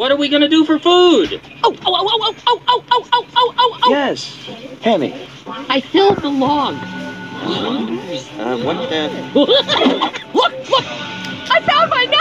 What are we gonna do for food? Oh, oh, oh, oh, oh, oh, oh, oh, oh, oh! Yes, Hammy. I filled the log. Uh, what the? look, look! I found my net!